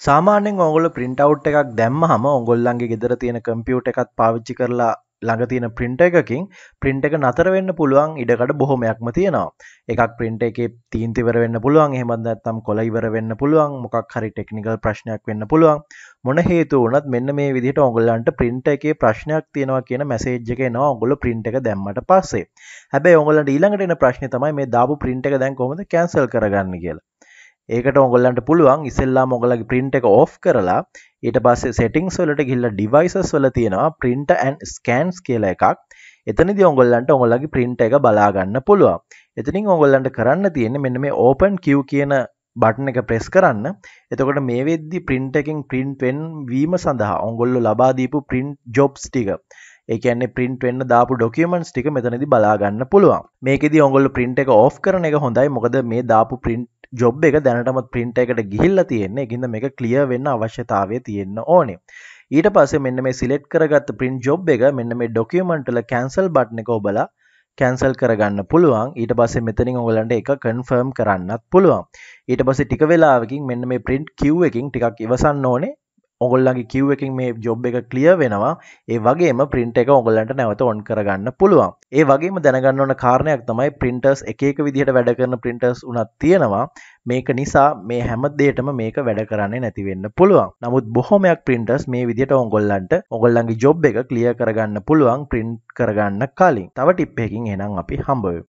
සාමාන්‍යෙන් ඔගොල පින්ට අව් එකක් දැම්ම හම ඔගොල්ලන්ගේ ගෙදර තියෙන කම්පියුට එකත් පාවිච්චි කරලා ළඟ තියෙන ප්‍රින්ට එකකින් ප්‍රින්ට එක නතර වෙන්න පුළුවන් ඉඩකට බොහොමයක්ම තියෙනවා. එකක් ප්‍රින්ට එක තීන්තිවර වෙන්න පුළුවන් එහෙමත් නැත්නම් කොළ ඉවර වෙන්න පුළුවන් මොකක් හරි ටෙක්නිකල් ප්‍රශ්නයක් වෙන්න පුළුවන්. මොන හේතු වුණත් මෙන්න මේ විදිහට ඔයගොල්ලන්ට ප්‍රින්ට එකේ ප්‍රශ්නයක් තියෙනවා කියන මැසේජ් එක එනවා ඔයගොල්ලෝ ප්‍රින්ට එක දැම්මට පස්සේ. හැබැයි ඔයගොල්ලන්ට ඊළඟට එන ප්‍රශ්නේ තමයි මේ දාපු ප්‍රින්ට එක දැන් කොහොමද කැන්සල් කරගන්නේ කියලා. ඒකට ඔගොල්ලන්ට පුළුවන් ඉස්සෙල්ලා මොගලගේ ප්‍රින්ට් එක ඔෆ් කරලා ඊට පස්සේ සෙටිංස් වලට ගිහිල්ලා ඩිවයිසස් වල තියෙනවා print and scans කියලා එකක්. එතනදී ඔයගොල්ලන්ට ඔයගොල්ලන්ගේ print එක බලා ගන්න පුළුවන්. එතනින් ඔයගොල්ලන්ට කරන්න තියෙන්නේ මෙන්න මේ open queue කියන බටන් එක ප්‍රෙස් කරන්න. එතකොට මේ වෙද්දි print එකකින් print වෙනවීම සඳහා ඔයගොල්ලෝ ලබා දීපු print jobs ටික ඒ කියන්නේ print වෙන්න දාපු documents ටික මෙතනදී බලා ගන්න පුළුවන්. මේකෙදි ඔයගොල්ලෝ print එක off කරන එක හොඳයි. මොකද මේ දාපු print ජොබ් එක දැනටමත් ප්‍රින්ට එකට ගිහිල්ල තියෙන්නේ. එකඳ මේක කලිය වෙන්න අවශ්‍යතාවය තියෙන්න ඕනේ. ඊට පස්සේ මෙන්න මේ සිලෙට් කරගත් ප්‍රින්ට් ජොබ් එක මෙන්න මේ ඩොකියමන්ටල කැන්සල් බට්න එක ඔබලා කැන්සල් කරගන්න පුළුවන්. ඊට පස්සේ මෙතනින් ඔගලන්ට එක කන්ෆර්ම් කරන්නත් පුළුවන්. ඊට පස්සේ ටික වෙලාවකින් මෙන්න මේ ප්‍රින්ට් කිව් එකින් ටිකක් ඉවසන්න ඕනේ. ඔගොල්ලගේ කිව් එකින් මේ ජොබ් එක කලිය වෙනවා. ඒ වගේම ප්‍රින්ට් එක ඔගොල්ලන්ට නැවත ඔන් කරගන්න පුළුවන්. ඒ වගේම දැනගන්න ඕන කාරණයක් තමයි ප්‍රින්ටර්ස් එක එක විදිහට වැඩ කරන ප්‍රින්ටර්ස් උනත් තියෙනවා. මේක නිසා මේ හැම දෙයකටම මේක වැඩ කරන්නේ නැති වෙන්න පුළුවන්. නමුත් බොහොමයක් ප්‍රින්ටර්ස් මේ විදිහට ඔගොල්ලන්ට ඔගොල්ලන්ගේ ජොබ් එක ක්ලියර් කරගන්න පුළුවන් ප්‍රින්ට් කරගන්න කලින්. තව ටිප් එකකින් එහෙනම් අපි හම්බ වෙමු